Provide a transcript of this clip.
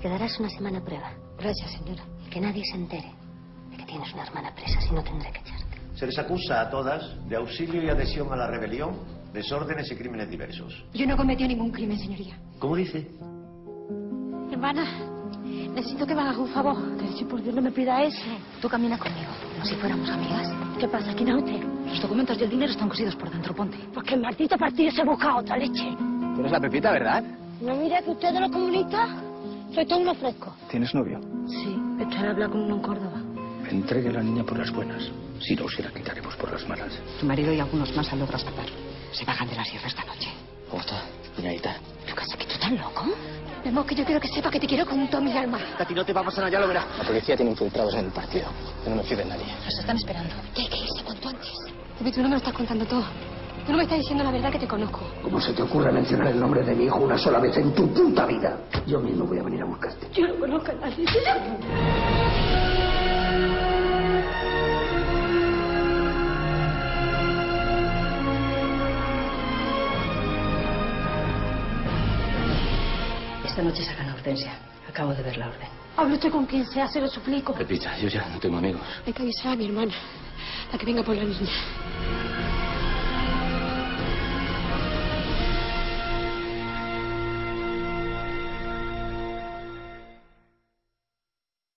Te quedarás una semana a prueba. Gracias, señora. Y que nadie se entere de que tienes una hermana presa, si no tendré que echarte. Se les acusa a todas de auxilio y adhesión a la rebelión, desórdenes y crímenes diversos. Yo no cometí ningún crimen, señoría. ¿Cómo dice? Hermana, necesito que me hagas un favor. Que si por Dios no me pida eso. Tú camina conmigo, como si fuéramos amigas. ¿Qué pasa? ¿Quién es usted? Los documentos y el dinero están cosidos por dentro, ponte. Porque el maldito partido se busca otra leche. Tú eres la Pepita, ¿verdad? No mira que ustedes los comunistas soy todo uno fresco. ¿Tienes novio? Sí, estoy a hablar con uno en Córdoba. Entregue a la niña por las buenas. Si no, se la quitaremos por las malas. Tu marido y algunos más han logrado escapar. Se bajan de la sierra esta noche. ¿Cómo está, doñadita? Lucas, ¿que tú estás loco? Vemos que yo quiero que sepa que te quiero con toda mi alma. A ti no te va a ya lo verás. La policía tiene infiltrados en el partido. Yo no me fío de nadie. Nos están esperando. Que hay que irse cuanto antes. David, tú no me lo estás contando todo. Tú no me estás diciendo la verdad que te conozco. ¿Cómo se te ocurre mencionar el nombre de mi hijo una sola vez en tu puta vida? Yo mismo voy a venir a buscarte. Yo no conozco a nadie. Esta noche sacan a Hortensia. Acabo de ver la orden. Hable usted con quien sea, se lo suplico. Pepita, yo ya no tengo amigos. Hay que avisar a mi hermana para que venga por la niña.